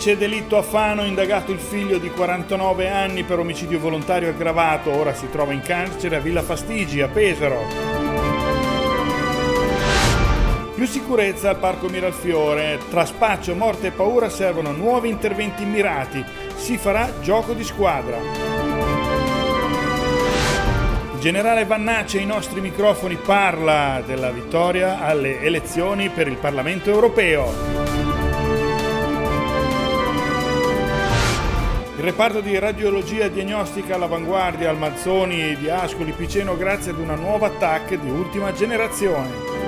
Duplice delitto a Fano, indagato il figlio di 49 anni per omicidio volontario aggravato, ora si trova in carcere a Villa Fastigi, a Pesaro. Più sicurezza al Parco Miralfiore. Tra spaccio, morte e paura servono nuovi interventi mirati. Si farà gioco di squadra. Il generale Vannacci ai nostri microfoni parla della vittoria alle elezioni per il Parlamento europeo. Il reparto di radiologia diagnostica all'avanguardia al Mazzoni di Ascoli Piceno grazie ad una nuova TAC di ultima generazione.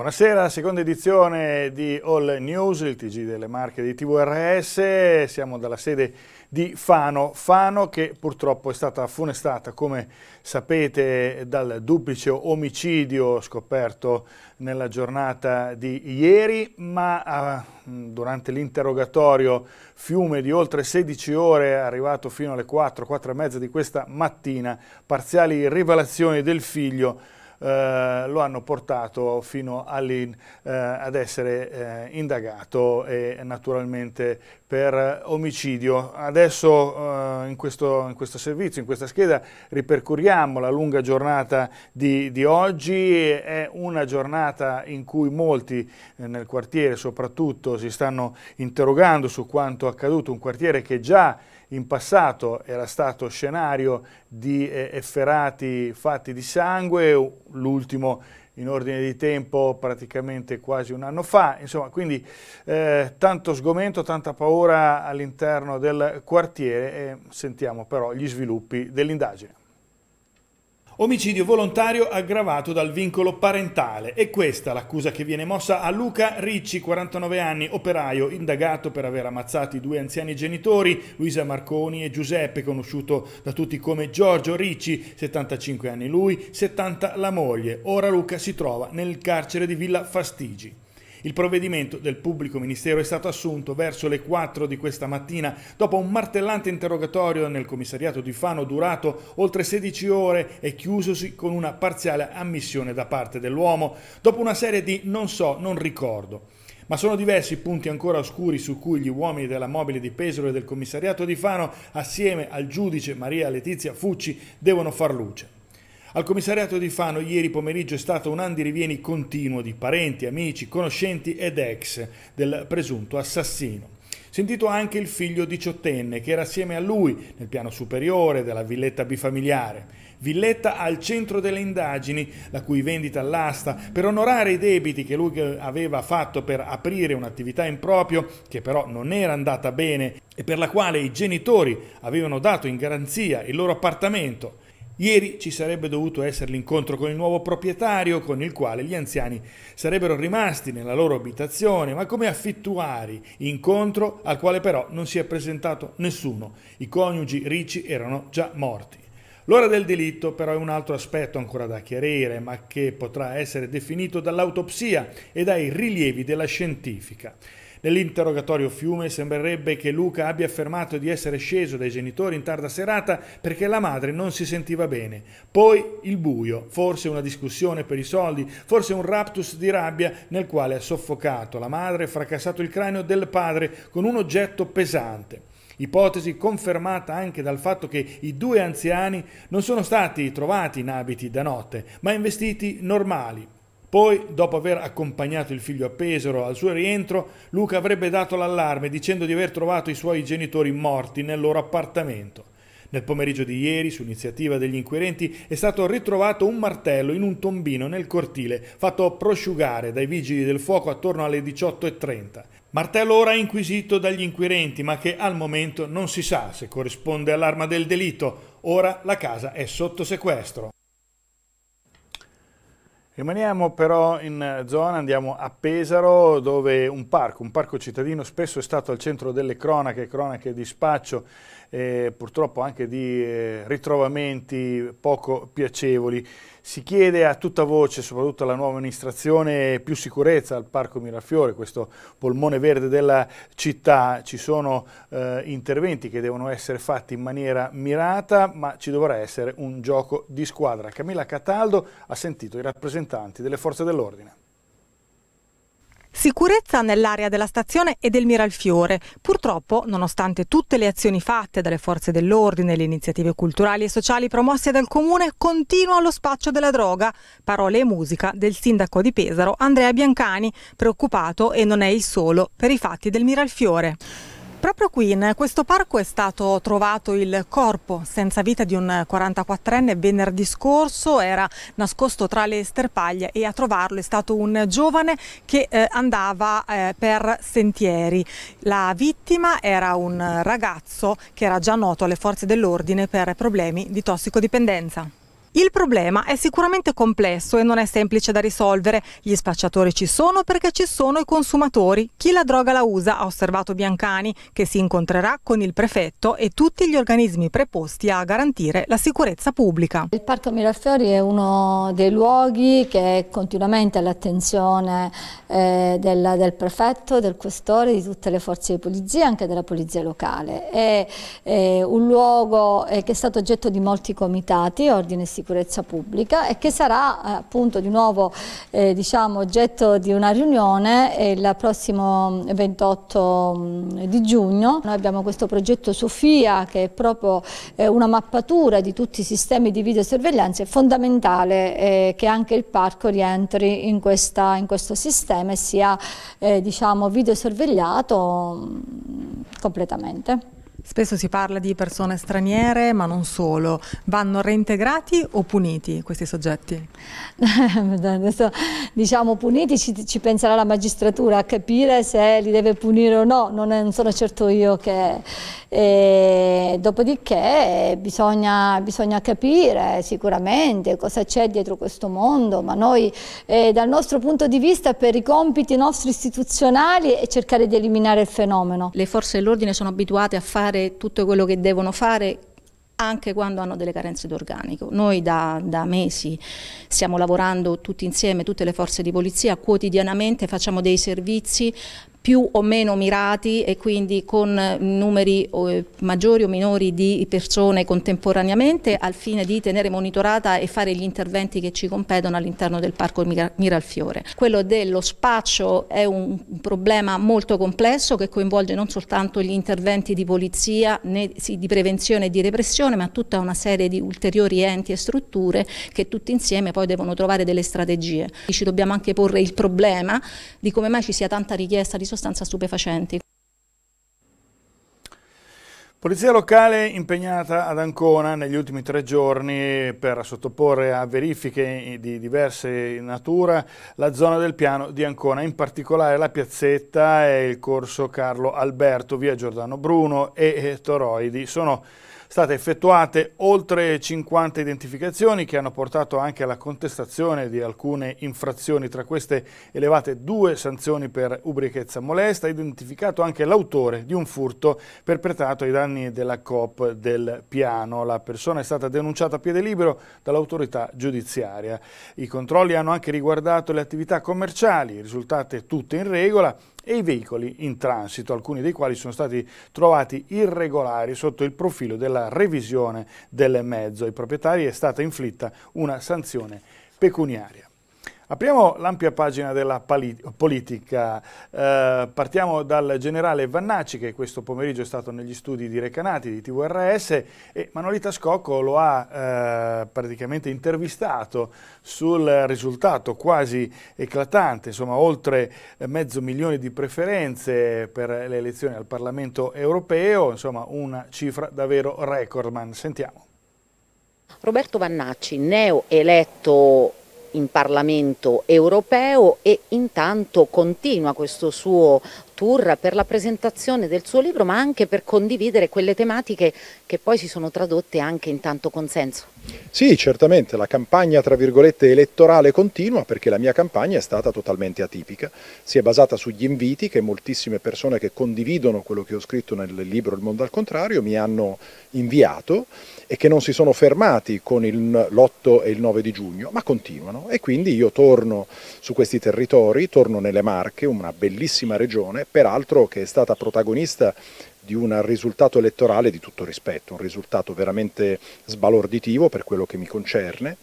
Buonasera, seconda edizione di All News, il TG delle marche di TVRS. Siamo dalla sede di Fano, Fano che purtroppo è stata funestata, come sapete, dal duplice omicidio scoperto nella giornata di ieri, ma uh, durante l'interrogatorio fiume di oltre 16 ore, arrivato fino alle 4, 4 e mezza di questa mattina, parziali rivelazioni del figlio eh, lo hanno portato fino eh, ad essere eh, indagato e naturalmente per omicidio. Adesso eh, in questo, in, questo, servizio, in questa scheda, ripercorriamo la lunga giornata di, di oggi. È una giornata in cui molti eh, nel quartiere soprattutto si stanno interrogando su quanto accaduto, un quartiere che già in passato era stato scenario di eh, efferati fatti di sangue, l'ultimo in ordine di tempo praticamente quasi un anno fa, insomma quindi eh, tanto sgomento, tanta paura all'interno del quartiere e sentiamo però gli sviluppi dell'indagine. Omicidio volontario aggravato dal vincolo parentale. È questa l'accusa che viene mossa a Luca Ricci, 49 anni, operaio, indagato per aver ammazzato i due anziani genitori, Luisa Marconi e Giuseppe, conosciuto da tutti come Giorgio Ricci, 75 anni lui, 70 la moglie. Ora Luca si trova nel carcere di Villa Fastigi. Il provvedimento del pubblico ministero è stato assunto verso le 4 di questa mattina dopo un martellante interrogatorio nel commissariato di Fano durato oltre 16 ore e chiusosi con una parziale ammissione da parte dell'uomo dopo una serie di non so, non ricordo. Ma sono diversi i punti ancora oscuri su cui gli uomini della mobile di Pesaro e del commissariato di Fano, assieme al giudice Maria Letizia Fucci, devono far luce. Al commissariato di Fano ieri pomeriggio è stato un andirivieni continuo di parenti, amici, conoscenti ed ex del presunto assassino. Sentito anche il figlio diciottenne che era assieme a lui nel piano superiore della villetta bifamiliare. Villetta al centro delle indagini, la cui vendita all'asta, per onorare i debiti che lui aveva fatto per aprire un'attività in proprio, che però non era andata bene e per la quale i genitori avevano dato in garanzia il loro appartamento Ieri ci sarebbe dovuto essere l'incontro con il nuovo proprietario, con il quale gli anziani sarebbero rimasti nella loro abitazione, ma come affittuari, incontro al quale però non si è presentato nessuno. I coniugi ricci erano già morti. L'ora del delitto però è un altro aspetto ancora da chiarire, ma che potrà essere definito dall'autopsia e dai rilievi della scientifica. Nell'interrogatorio Fiume sembrerebbe che Luca abbia affermato di essere sceso dai genitori in tarda serata perché la madre non si sentiva bene. Poi il buio, forse una discussione per i soldi, forse un raptus di rabbia nel quale ha soffocato la madre e fracassato il cranio del padre con un oggetto pesante ipotesi confermata anche dal fatto che i due anziani non sono stati trovati in abiti da notte, ma in vestiti normali, poi, dopo aver accompagnato il figlio a Pesaro al suo rientro, Luca avrebbe dato l'allarme dicendo di aver trovato i suoi genitori morti nel loro appartamento. Nel pomeriggio di ieri, su iniziativa degli inquirenti, è stato ritrovato un martello in un tombino nel cortile, fatto prosciugare dai vigili del fuoco attorno alle 18.30. Martello ora inquisito dagli inquirenti, ma che al momento non si sa se corrisponde all'arma del delitto. Ora la casa è sotto sequestro. Rimaniamo però in zona, andiamo a Pesaro dove un parco, un parco cittadino spesso è stato al centro delle cronache, cronache di spaccio eh, purtroppo anche di eh, ritrovamenti poco piacevoli. Si chiede a tutta voce, soprattutto alla nuova amministrazione, più sicurezza al Parco Mirafiore, questo polmone verde della città. Ci sono eh, interventi che devono essere fatti in maniera mirata, ma ci dovrà essere un gioco di squadra. Camilla Cataldo ha sentito i rappresentanti delle forze dell'ordine. Sicurezza nell'area della stazione e del Miralfiore. Purtroppo, nonostante tutte le azioni fatte dalle forze dell'ordine, le iniziative culturali e sociali promosse dal comune, continua lo spaccio della droga. Parole e musica del sindaco di Pesaro, Andrea Biancani, preoccupato e non è il solo per i fatti del Miralfiore. Proprio qui in questo parco è stato trovato il corpo senza vita di un 44enne venerdì scorso, era nascosto tra le sterpaglie e a trovarlo è stato un giovane che eh, andava eh, per sentieri. La vittima era un ragazzo che era già noto alle forze dell'ordine per problemi di tossicodipendenza. Il problema è sicuramente complesso e non è semplice da risolvere. Gli spacciatori ci sono perché ci sono i consumatori. Chi la droga la usa, ha osservato Biancani, che si incontrerà con il prefetto e tutti gli organismi preposti a garantire la sicurezza pubblica. Il Parco Mirafiori è uno dei luoghi che è continuamente all'attenzione eh, del, del, prefetto, del questore, di tutte le forze di polizia, anche della polizia locale. È, è un luogo eh, che è stato oggetto di molti comitati, ordine e sicurezza pubblica e che sarà eh, appunto di nuovo eh, diciamo, oggetto di una riunione eh, il prossimo 28 mm, di giugno. Noi abbiamo questo progetto Sofia che è proprio eh, una mappatura di tutti i sistemi di videosorveglianza, è fondamentale eh, che anche il parco rientri in, questa, in questo sistema e sia eh, diciamo, videosorvegliato mm, completamente. Spesso si parla di persone straniere, ma non solo. Vanno reintegrati o puniti questi soggetti? Adesso, diciamo puniti ci, ci, penserà la magistratura a capire se li deve punire o no, non, è, non sono certo io che... Eh, dopodiché bisogna, bisogna, capire sicuramente cosa c'è dietro questo mondo, ma noi eh, dal nostro punto di vista per i compiti nostri istituzionali è cercare di eliminare il fenomeno. Le forze dell'ordine sono abituate a fare fare tutto quello che devono fare anche quando hanno delle carenze d'organico. Noi da, da, mesi stiamo lavorando tutti insieme, tutte le forze di polizia, quotidianamente facciamo dei servizi più o meno mirati e quindi con numeri eh, maggiori o minori di persone contemporaneamente al fine di tenere monitorata e fare gli interventi che ci competono all'interno del parco Miralfiore. Quello dello spaccio è un problema molto complesso che coinvolge non soltanto gli interventi di polizia né di prevenzione e di repressione ma tutta una serie di ulteriori enti e strutture che tutti insieme poi devono trovare delle strategie. Ci dobbiamo anche porre il problema di come mai ci sia tanta richiesta di sostanza stupefacenti. Polizia locale impegnata ad Ancona negli ultimi tre giorni per sottoporre a verifiche di diverse natura la zona del piano di Ancona, in particolare la piazzetta e il corso Carlo Alberto, via Giordano Bruno e Toroidi. Sono state effettuate oltre 50 identificazioni che hanno portato anche alla contestazione di alcune infrazioni, tra queste elevate due sanzioni per ubriachezza molesta, identificato anche l'autore di un furto perpetrato ai danni della COP del piano. La persona è stata denunciata a piede libero dall'autorità giudiziaria. I controlli hanno anche riguardato le attività commerciali, risultate tutte in regola e i veicoli in transito, alcuni dei quali sono stati trovati irregolari sotto il profilo della revisione del mezzo. Ai proprietari è stata inflitta una sanzione pecuniaria. Apriamo l'ampia pagina della politica, eh, partiamo dal generale Vannacci che questo pomeriggio è stato negli studi di Recanati di TVRS e Manolita Scocco lo ha eh, praticamente intervistato sul risultato quasi eclatante, insomma oltre mezzo milione di preferenze per le elezioni al Parlamento europeo, insomma una cifra davvero recordman. Sentiamo. Roberto Vannacci, neo eletto in Parlamento europeo e intanto continua questo suo tour, per la presentazione del suo libro, ma anche per condividere quelle tematiche che poi si sono tradotte anche in tanto consenso. Sì, certamente, la campagna tra virgolette elettorale continua perché la mia campagna è stata totalmente atipica, si è basata sugli inviti che moltissime persone che condividono quello che ho scritto nel libro Il mondo al contrario mi hanno inviato e che non si sono fermati con l'8 e il 9 di giugno, ma continuano e quindi io torno su questi territori, torno nelle Marche, una bellissima regione, peraltro che è stata protagonista di un risultato elettorale di tutto rispetto, un risultato veramente sbalorditivo per quello che mi concerne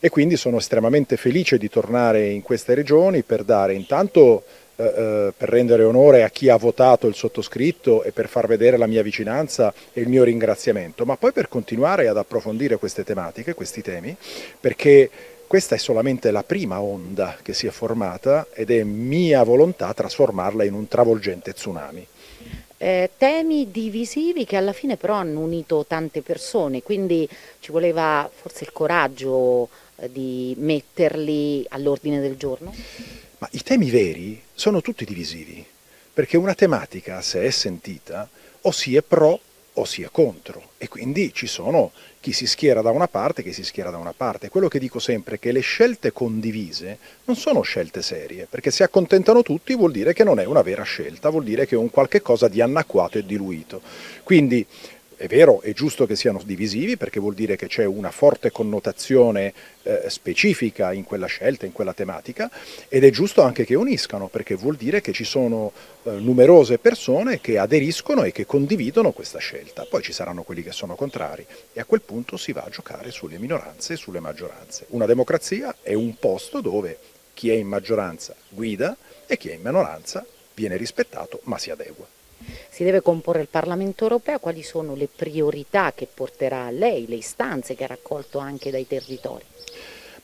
e quindi sono estremamente felice di tornare in queste regioni per dare intanto eh, eh, per rendere onore a chi ha votato il sottoscritto e per far vedere la mia vicinanza e il mio ringraziamento, ma poi per continuare ad approfondire queste tematiche, questi temi, perché questa è solamente la prima onda che si è formata ed è mia volontà trasformarla in un travolgente tsunami eh, temi divisivi che alla fine però hanno unito tante persone, quindi ci voleva forse il coraggio eh, di metterli all'ordine del giorno? Ma i temi veri sono tutti divisivi, perché una tematica, se è sentita, o si è pro o si è contro e quindi ci sono chi si schiera da una parte chi si schiera da una parte. Quello che dico sempre è che le scelte condivise non sono scelte serie, perché se accontentano tutti vuol dire che non è una vera scelta, vuol dire che è un qualche cosa di anacquato e diluito. Quindi è vero, è giusto che siano divisivi perché vuol dire che c'è una forte connotazione eh, specifica in quella scelta, in quella tematica ed è giusto anche che uniscano perché vuol dire che ci sono eh, numerose persone che aderiscono e che condividono questa scelta. Poi ci saranno quelli che sono contrari e a quel punto si va a giocare sulle minoranze e sulle maggioranze. Una democrazia è un posto dove chi è in maggioranza guida e chi è in minoranza viene rispettato ma si adegua si deve comporre il Parlamento europeo, quali sono le priorità che porterà a lei, le istanze che ha raccolto anche dai territori?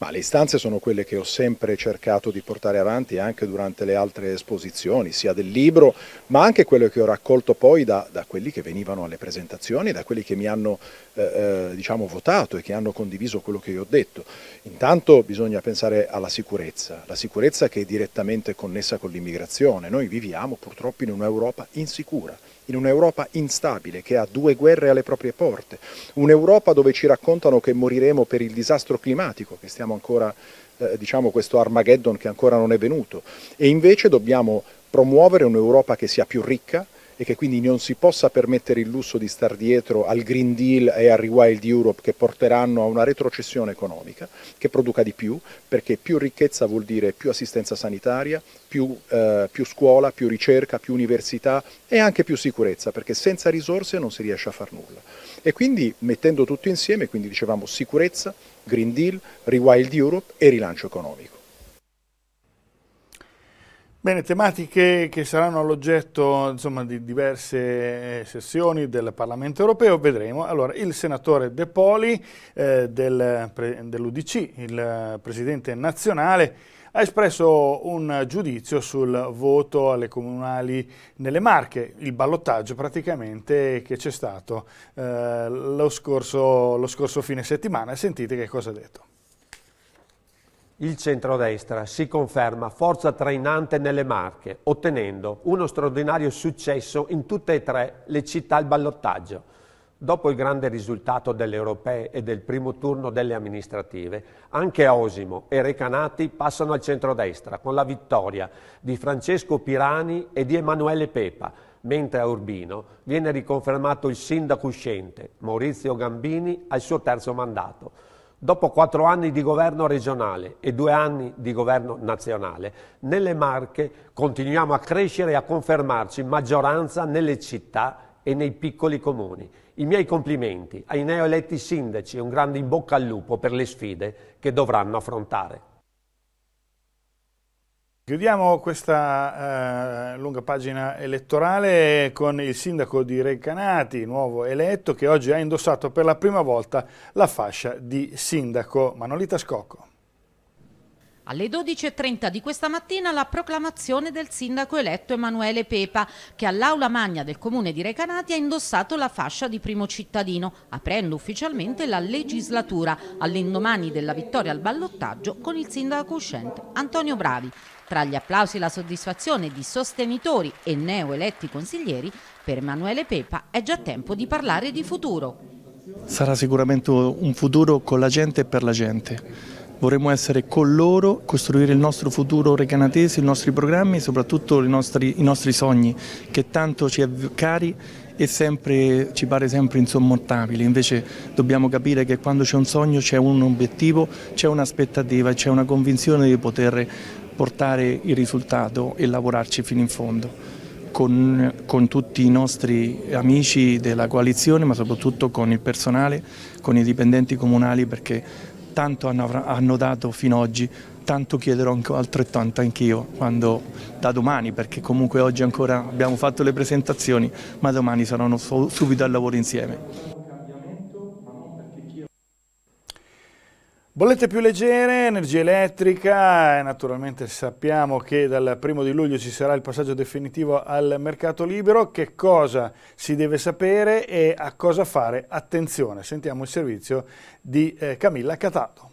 Ma le istanze sono quelle che ho sempre cercato di portare avanti anche durante le altre esposizioni, sia del libro, ma anche quelle che ho raccolto poi da, da quelli che venivano alle presentazioni, da quelli che mi hanno eh, eh, diciamo, votato e che hanno condiviso quello che io ho detto. Intanto bisogna pensare alla sicurezza, la sicurezza che è direttamente connessa con l'immigrazione. Noi viviamo purtroppo in un'Europa insicura in un'Europa instabile che ha due guerre alle proprie porte, un'Europa dove ci raccontano che moriremo per il disastro climatico, che stiamo ancora, eh, diciamo questo Armageddon che ancora non è venuto, e invece dobbiamo promuovere un'Europa che sia più ricca, e che quindi non si possa permettere il lusso di star dietro al Green Deal e al Rewild Europe che porteranno a una retrocessione economica che produca di più, perché più ricchezza vuol dire più assistenza sanitaria, più, eh, più scuola, più ricerca, più università e anche più sicurezza, perché senza risorse non si riesce a far nulla. E quindi mettendo tutto insieme, quindi dicevamo sicurezza, Green Deal, Rewild Europe e rilancio economico. Bene, tematiche che saranno all'oggetto di diverse eh, sessioni del Parlamento europeo, vedremo. Allora, il senatore De Poli eh, del, dell'UDC, il presidente nazionale, ha espresso un giudizio sul voto alle comunali nelle Marche, il ballottaggio praticamente che c'è stato eh, lo, scorso, lo scorso fine settimana. Sentite che cosa ha detto il centrodestra si conferma forza trainante nelle Marche, ottenendo uno straordinario successo in tutte e tre le città al ballottaggio. Dopo il grande risultato delle europee e del primo turno delle amministrative, anche Osimo e Recanati passano al centrodestra con la vittoria di Francesco Pirani e di Emanuele Pepa, mentre a Urbino viene riconfermato il sindaco uscente, Maurizio Gambini, al suo terzo mandato. Dopo quattro anni di governo regionale e due anni di governo nazionale, nelle Marche continuiamo a crescere e a confermarci maggioranza nelle città e nei piccoli comuni. I miei complimenti ai neoeletti sindaci e un grande in bocca al lupo per le sfide che dovranno affrontare. Chiudiamo questa eh, lunga pagina elettorale con il sindaco di Recanati, nuovo eletto, che oggi ha indossato per la prima volta la fascia di sindaco. Manolita Scocco. Alle 12.30 di questa mattina la proclamazione del sindaco eletto Emanuele Pepa, che all'aula magna del comune di Recanati ha indossato la fascia di primo cittadino, aprendo ufficialmente la legislatura all'indomani della vittoria al ballottaggio con il sindaco uscente Antonio Bravi. Tra gli applausi e la soddisfazione di sostenitori e neoeletti consiglieri, per Emanuele Pepa è già tempo di parlare di futuro. Sarà sicuramente un futuro con la gente e per la gente vorremmo essere con loro, costruire il nostro futuro recanatese, i nostri programmi e soprattutto i nostri, i nostri sogni che tanto ci è cari e sempre, ci pare sempre insommortabili, invece dobbiamo capire che quando c'è un sogno c'è un obiettivo, c'è un'aspettativa, c'è una convinzione di poter portare il risultato e lavorarci fino in fondo. Con, con, tutti i nostri amici della coalizione ma soprattutto con il personale, con i dipendenti comunali perché tanto hanno, hanno dato fino ad oggi, tanto chiederò altrettanto anch'io quando, da domani, perché comunque oggi ancora abbiamo fatto le presentazioni, ma domani saranno subito al lavoro insieme. Bollette più leggere, energia elettrica, e naturalmente sappiamo che dal primo di luglio ci sarà il passaggio definitivo al mercato libero, che cosa si deve sapere e a cosa fare attenzione. Sentiamo il servizio di eh, Camilla Catato.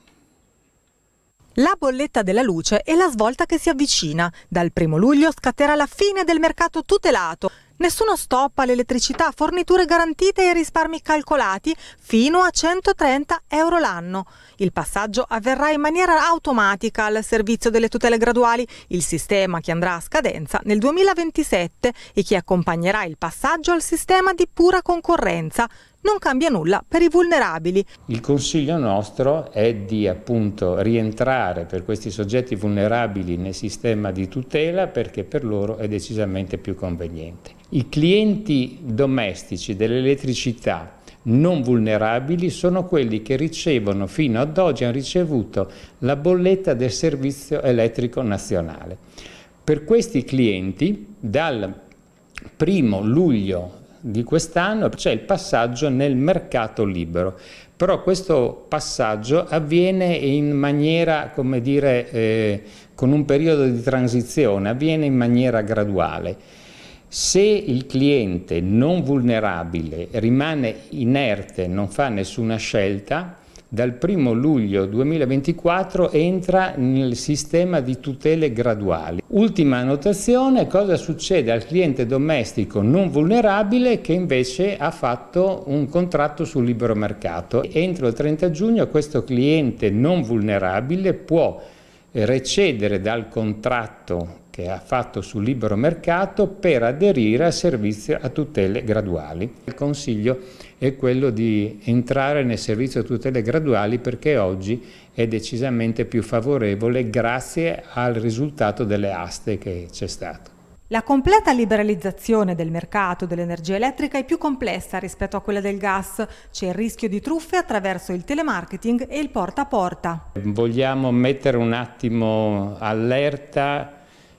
La bolletta della luce è la svolta che si avvicina. Dal primo luglio scatterà la fine del mercato tutelato. Nessuno stop all'elettricità, forniture garantite e risparmi calcolati fino a 130 euro l'anno. Il passaggio avverrà in maniera automatica al servizio delle tutele graduali, il sistema che andrà a scadenza nel 2027 e che accompagnerà il passaggio al sistema di pura concorrenza. Non cambia nulla per i vulnerabili. Il consiglio nostro è di appunto rientrare per questi soggetti vulnerabili nel sistema di tutela perché per loro è decisamente più conveniente. I clienti domestici dell'elettricità non vulnerabili sono quelli che ricevono, fino ad oggi hanno ricevuto la bolletta del servizio elettrico nazionale. Per questi clienti dal primo luglio di quest'anno c'è il passaggio nel mercato libero, però questo passaggio avviene in maniera, come dire, eh, con un periodo di transizione, avviene in maniera graduale. Se il cliente non vulnerabile rimane inerte, non fa nessuna scelta, dal 1 luglio 2024 entra nel sistema di tutele graduali. Ultima annotazione, cosa succede al cliente domestico non vulnerabile che invece ha fatto un contratto sul libero mercato? Entro il 30 giugno questo cliente non vulnerabile può recedere dal contratto che ha fatto sul libero mercato per aderire al servizio a tutele graduali. Il consiglio è quello di entrare nel servizio a tutele graduali perché oggi è decisamente più favorevole grazie al risultato delle aste che c'è stato. La completa liberalizzazione del mercato dell'energia elettrica è più complessa rispetto a quella del gas. C'è il rischio di truffe attraverso il telemarketing e il porta a porta. Vogliamo mettere un attimo allerta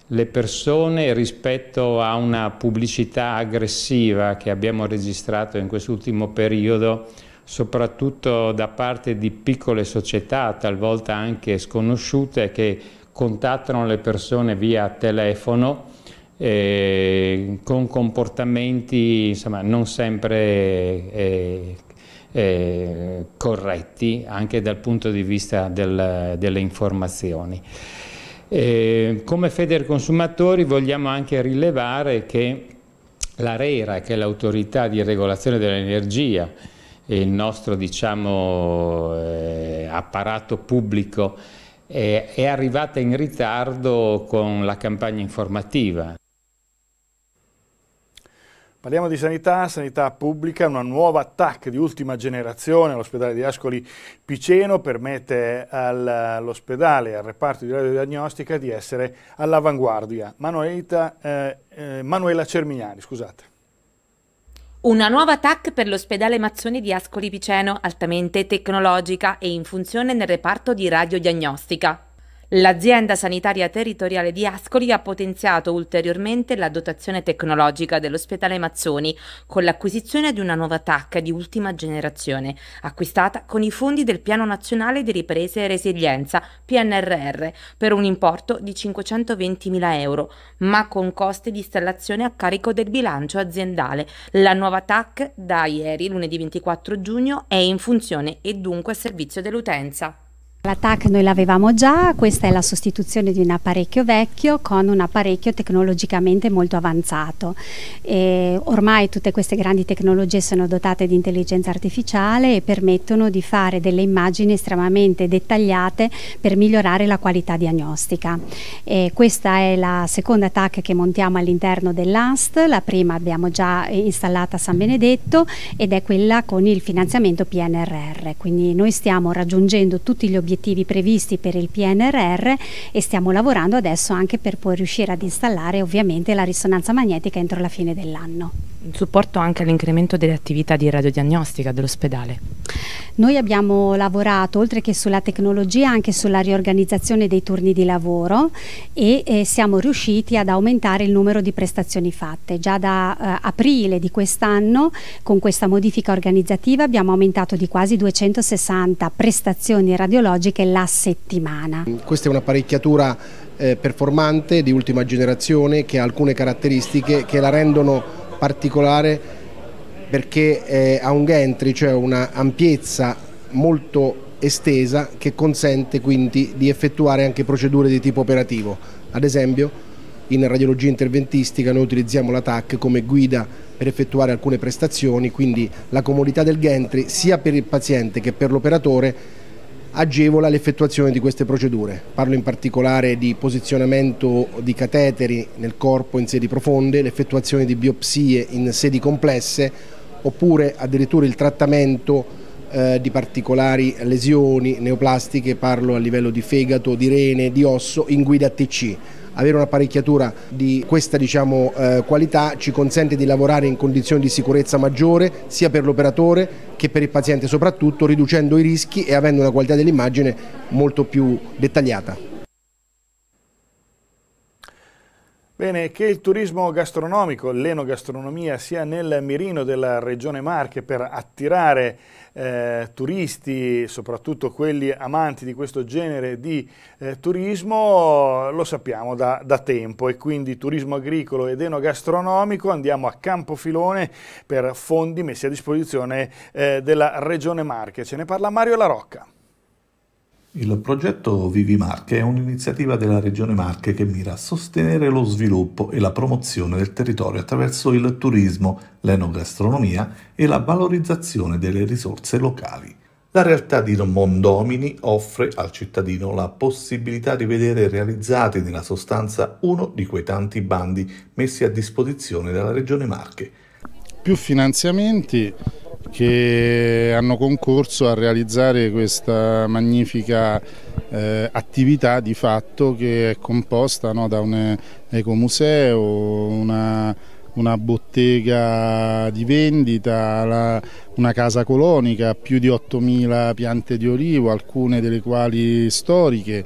le persone rispetto a una pubblicità aggressiva che abbiamo registrato in quest'ultimo periodo, soprattutto da parte di piccole società, talvolta anche sconosciute, che contattano le persone via telefono eh, con comportamenti insomma, non sempre eh, eh, corretti anche dal punto di vista del, delle informazioni. Eh, come Federconsumatori vogliamo anche rilevare che l'ARERA, che è l'autorità di regolazione dell'energia, il nostro diciamo, eh, apparato pubblico, eh, è arrivata in ritardo con la campagna informativa. Parliamo di sanità, sanità pubblica, una nuova TAC di ultima generazione all'ospedale di Ascoli Piceno permette all'ospedale e al reparto di radiodiagnostica di essere all'avanguardia. Eh, eh, Manuela Cermignani, scusate. Una nuova TAC per l'ospedale Mazzoni di Ascoli Piceno, altamente tecnologica e in funzione nel reparto di radiodiagnostica. L'azienda sanitaria territoriale di Ascoli ha potenziato ulteriormente la dotazione tecnologica dell'ospedale Mazzoni con l'acquisizione di una nuova TAC di ultima generazione, acquistata con i fondi del Piano Nazionale di Ripresa e Resilienza PNRR per un importo di 520.000 euro, ma con costi di installazione a carico del bilancio aziendale. La nuova TAC da ieri, lunedì 24 giugno, è in funzione e dunque a servizio dell'utenza. La TAC noi l'avevamo già, questa è la sostituzione di un apparecchio vecchio con un apparecchio tecnologicamente molto avanzato. E ormai tutte queste grandi tecnologie sono dotate di intelligenza artificiale e permettono di fare delle immagini estremamente dettagliate per migliorare la qualità diagnostica. E questa è la seconda TAC che montiamo all'interno dell'AST, la prima abbiamo già installata a San Benedetto ed è quella con il finanziamento PNRR, quindi noi stiamo raggiungendo tutti gli obiettivi obiettivi previsti per il PNRR e stiamo lavorando adesso anche per poi riuscire ad installare ovviamente la risonanza magnetica entro la fine dell'anno. In supporto anche all'incremento delle attività di radiodiagnostica dell'ospedale. Noi abbiamo lavorato oltre che sulla tecnologia anche sulla riorganizzazione dei turni di lavoro e eh, siamo riusciti ad aumentare il numero di prestazioni fatte. Già da eh, aprile di quest'anno con questa modifica organizzativa abbiamo aumentato di quasi 260 prestazioni radiologiche la settimana. Questa è un'apparecchiatura eh, performante di ultima generazione che ha alcune caratteristiche che la rendono particolare perché eh, ha un gantry, cioè una ampiezza molto estesa che consente quindi di effettuare anche procedure di tipo operativo. Ad esempio in radiologia interventistica noi utilizziamo la TAC come guida per effettuare alcune prestazioni, quindi la comodità del gantry sia per il paziente che per l'operatore agevola l'effettuazione di queste procedure. Parlo in particolare di posizionamento di cateteri nel corpo in sedi profonde, l'effettuazione di biopsie in sedi complesse oppure addirittura il trattamento eh, di particolari lesioni neoplastiche, parlo a livello di fegato, di rene, di osso in guida TC. Avere un'apparecchiatura di questa diciamo, eh, qualità ci consente di lavorare in condizioni di sicurezza maggiore sia per l'operatore che per il paziente soprattutto riducendo i rischi e avendo una qualità dell'immagine molto più dettagliata. Bene, che il turismo gastronomico, l'enogastronomia sia nel mirino della regione Marche per attirare eh, turisti, soprattutto quelli amanti di questo genere di eh, turismo, lo sappiamo da, da, tempo e quindi turismo agricolo ed enogastronomico andiamo a Campofilone per fondi messi a disposizione eh, della regione Marche. Ce ne parla Mario La Rocca. Il progetto Vivi Marche è un'iniziativa della Regione Marche che mira a sostenere lo sviluppo e la promozione del territorio attraverso il turismo, l'enogastronomia e la valorizzazione delle risorse locali. La realtà di Mondomini offre al cittadino la possibilità di vedere realizzati nella sostanza uno di quei tanti bandi messi a disposizione dalla Regione Marche. Più finanziamenti che hanno concorso a realizzare questa magnifica eh, attività di fatto che è composta no, da un ecomuseo, una, una bottega di vendita, la, una casa colonica, più di 8.000 piante di olivo, alcune delle quali storiche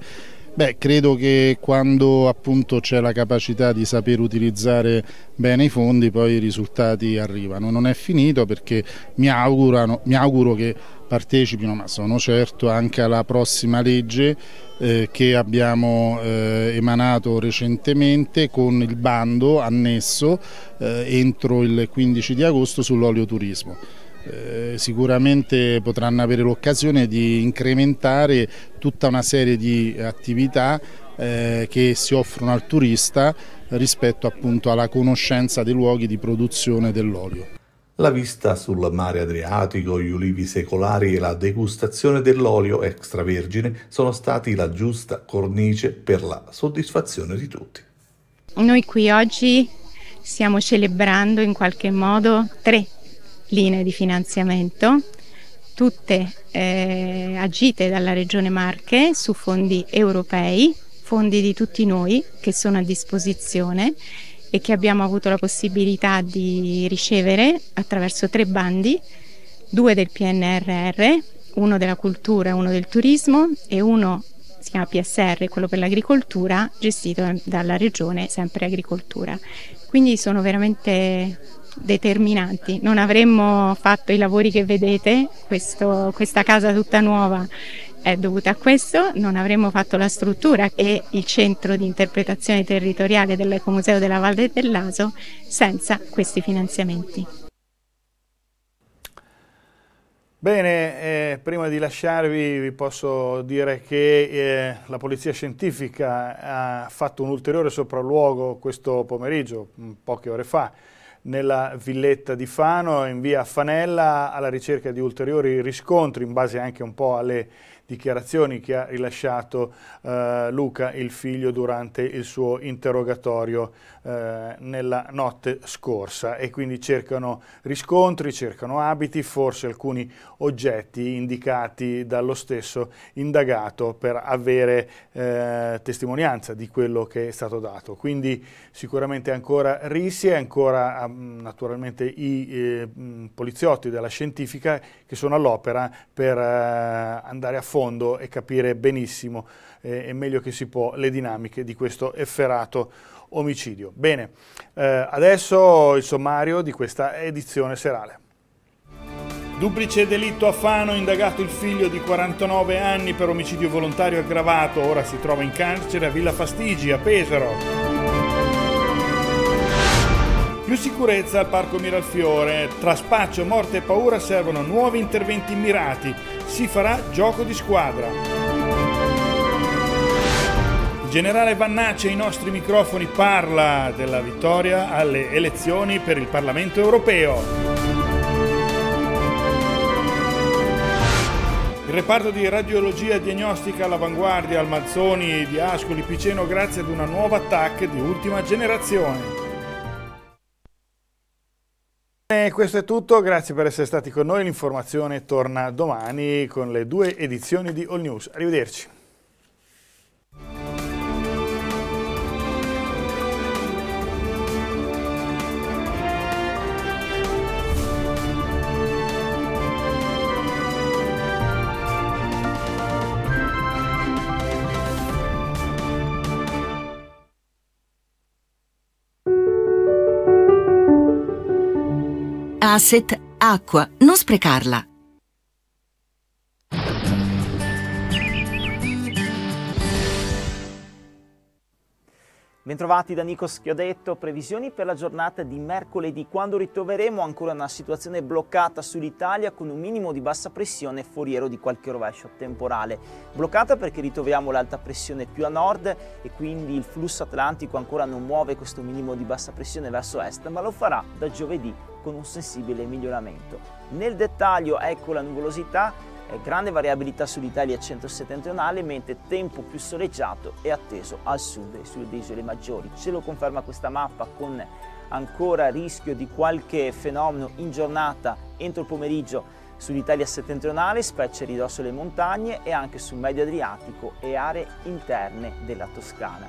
Beh, credo che quando appunto c'è la capacità di saper utilizzare bene i fondi poi i risultati arrivano. Non è finito perché mi, augurano, mi auguro che partecipino, ma sono certo anche alla prossima legge eh, che abbiamo eh, emanato recentemente con il bando annesso eh, entro il 15 di agosto sull'olio turismo. Eh, sicuramente potranno avere l'occasione di incrementare tutta una serie di attività eh, che si offrono al turista rispetto appunto alla conoscenza dei luoghi di produzione dell'olio. La vista sul mare Adriatico, gli ulivi secolari e la degustazione dell'olio extravergine sono stati la giusta cornice per la soddisfazione di tutti. Noi qui oggi stiamo celebrando in qualche modo tre linee di finanziamento, tutte eh, agite dalla Regione Marche su fondi europei, fondi di tutti noi che sono a disposizione e che abbiamo avuto la possibilità di ricevere attraverso tre bandi, due del PNRR, uno della cultura uno del turismo e uno si chiama PSR, quello per l'agricoltura, gestito dalla regione, sempre agricoltura. Quindi sono veramente determinanti. Non avremmo fatto i lavori che vedete, questo, questa casa tutta nuova è dovuta a questo, non avremmo fatto la struttura e il centro di interpretazione territoriale dell'Ecomuseo della Valle dell'Aso senza questi finanziamenti. Bene, eh, prima di lasciarvi vi posso dire che eh, la Polizia Scientifica ha fatto un ulteriore sopralluogo questo pomeriggio, poche ore fa, nella villetta di Fano in via Fanella alla ricerca di ulteriori riscontri in base anche un po' alle dichiarazioni che ha rilasciato eh, Luca, il figlio, durante il suo interrogatorio eh, nella notte scorsa e quindi cercano riscontri, cercano abiti, forse alcuni oggetti indicati dallo stesso indagato per avere eh, testimonianza di quello che è stato dato. Quindi sicuramente ancora risi e ancora mm, naturalmente i eh, mm, poliziotti della scientifica che sono all'opera per eh, andare a fondo e capire benissimo eh, e meglio che si può le dinamiche di questo efferato omicidio. Bene, eh, adesso il sommario di questa edizione serale. Duplice delitto a Fano, indagato il figlio di 49 anni per omicidio volontario aggravato, ora si trova in carcere a Villa Fastigi, a Pesaro. Più sicurezza al Parco Miralfiore. Tra spaccio, morte e paura servono nuovi interventi mirati si farà gioco di squadra. Generale Vannacci ai nostri microfoni parla della vittoria alle elezioni per il Parlamento europeo. Il reparto di radiologia diagnostica all'avanguardia al Mazzoni di Ascoli Piceno grazie ad una nuova TAC di ultima generazione. E questo è tutto, grazie per essere stati con noi, l'informazione torna domani con le due edizioni di All News. Arrivederci. Asset acqua, non sprecarla. Bentrovati da Nico Schiodetto, previsioni per la giornata di mercoledì quando ritroveremo ancora una situazione bloccata sull'Italia con un minimo di bassa pressione foriero di qualche rovescio temporale. Bloccata perché ritroviamo l'alta pressione più a nord e quindi il flusso atlantico ancora non muove questo minimo di bassa pressione verso est, ma lo farà da giovedì con un sensibile miglioramento. Nel dettaglio ecco la nuvolosità grande variabilità sull'Italia centro-settentrionale, mentre tempo più soleggiato e atteso al sud e sulle isole maggiori. Ce lo conferma questa mappa con ancora rischio di qualche fenomeno in giornata entro il pomeriggio sull'Italia settentrionale, specie ridosso le montagne e anche sul medio Adriatico e aree interne della Toscana.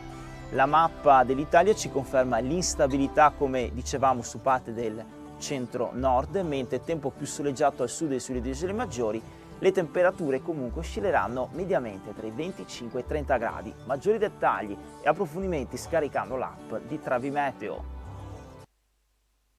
La mappa dell'Italia ci conferma l'instabilità, come dicevamo, su parte del centro-nord, mentre tempo più soleggiato al sud e sulle isole maggiori le temperature comunque oscilleranno mediamente tra i 25 e i 30 gradi. Maggiori dettagli e approfondimenti scaricando l'app di Travi Meteo.